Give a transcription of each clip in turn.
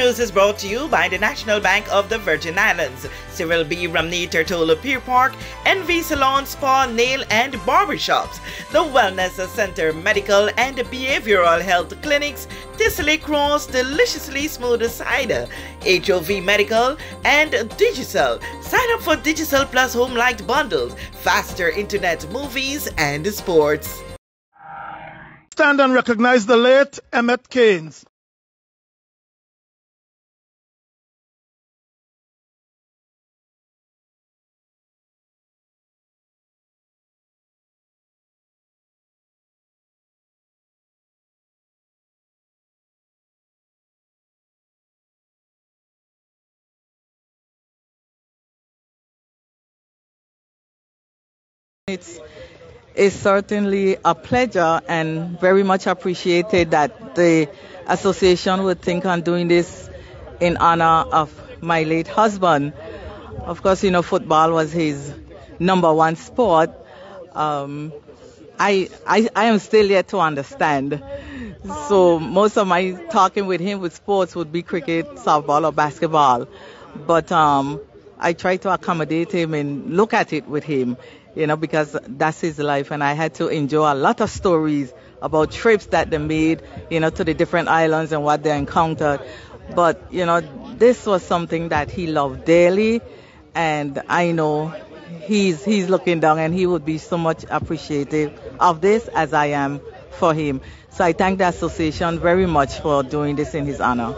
news is brought to you by the National Bank of the Virgin Islands, Cyril B. Romney Tortola Pier Park, NV Salon, Spa, Nail and Barbershops, the Wellness Center Medical and Behavioral Health Clinics, Thistly Cross, Deliciously Smooth Cider, HOV Medical, and Digicel. Sign up for Digicel Plus Home Light Bundles, faster internet movies and sports. Stand and recognize the late Emmett Caines. It's, it's certainly a pleasure and very much appreciated that the association would think on doing this in honor of my late husband. Of course, you know, football was his number one sport. Um, I, I, I am still yet to understand. So most of my talking with him with sports would be cricket, softball, or basketball. But um, I try to accommodate him and look at it with him you know, because that's his life. And I had to enjoy a lot of stories about trips that they made, you know, to the different islands and what they encountered. But, you know, this was something that he loved dearly. And I know he's, he's looking down and he would be so much appreciative of this as I am for him. So I thank the association very much for doing this in his honor.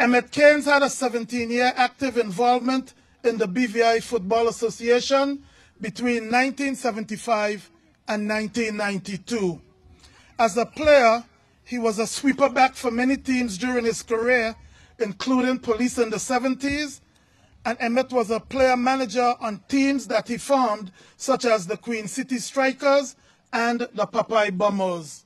Emmett Caines had a 17-year active involvement in the BVI Football Association between 1975 and 1992. As a player, he was a sweeper back for many teams during his career, including police in the 70s, and Emmett was a player manager on teams that he formed, such as the Queen City Strikers and the Popeye Bombers.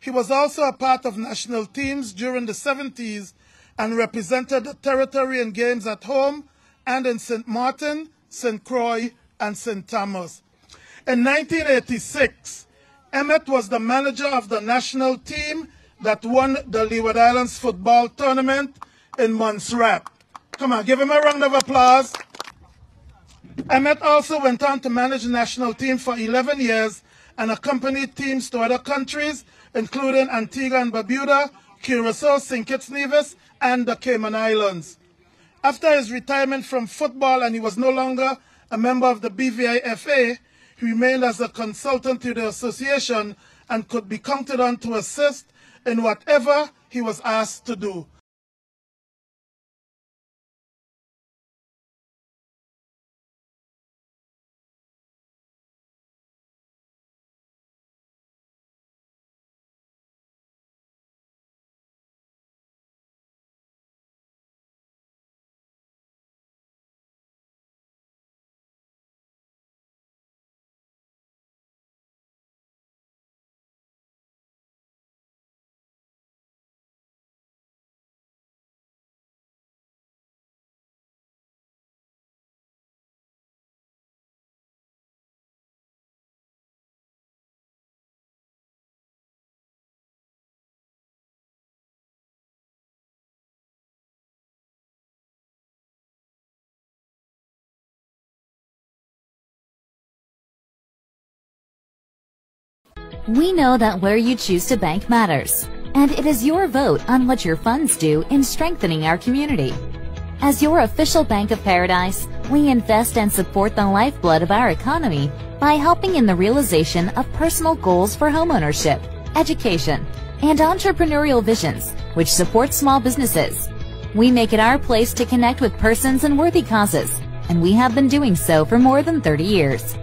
He was also a part of national teams during the 70s and represented the territory in games at home and in St. Martin, St. Croix, and St. Thomas. In 1986, Emmett was the manager of the national team that won the Leeward Islands football tournament in Montserrat. Come on, give him a round of applause. Emmett also went on to manage the national team for 11 years and accompanied teams to other countries, including Antigua and Barbuda, Curacao, St. Kitts Nevis, and the Cayman Islands. After his retirement from football and he was no longer a member of the BVIFA, he remained as a consultant to the association and could be counted on to assist in whatever he was asked to do. We know that where you choose to bank matters, and it is your vote on what your funds do in strengthening our community. As your official Bank of Paradise, we invest and support the lifeblood of our economy by helping in the realization of personal goals for homeownership, education, and entrepreneurial visions, which support small businesses. We make it our place to connect with persons and worthy causes, and we have been doing so for more than 30 years.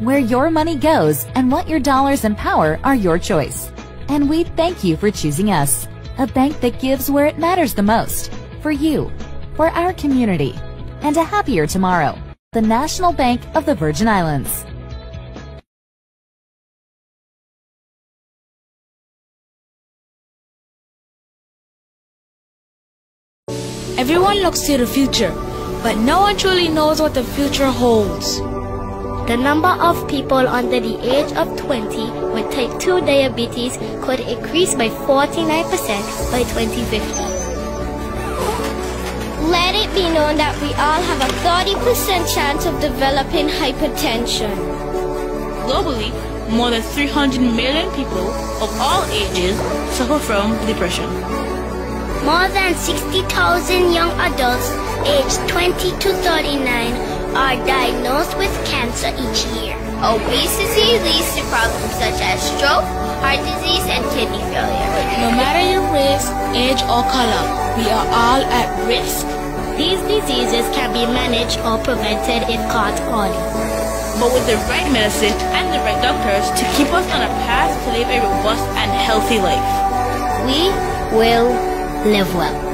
Where your money goes and what your dollars empower are your choice. And we thank you for choosing us, a bank that gives where it matters the most, for you, for our community, and a happier tomorrow. The National Bank of the Virgin Islands. Everyone looks to the future but no one truly knows what the future holds. The number of people under the age of 20 with type 2 diabetes could increase by 49% by 2050. Let it be known that we all have a 30% chance of developing hypertension. Globally, more than 300 million people of all ages suffer from depression. More than 60,000 young adults aged 20 to 39 are diagnosed with cancer each year. Obesity leads to problems such as stroke, heart disease, and kidney failure. No matter your race, age, or color, we are all at risk. These diseases can be managed or prevented if caught early. But with the right medicine and the right doctors to keep us on a path to live a robust and healthy life, we will live well.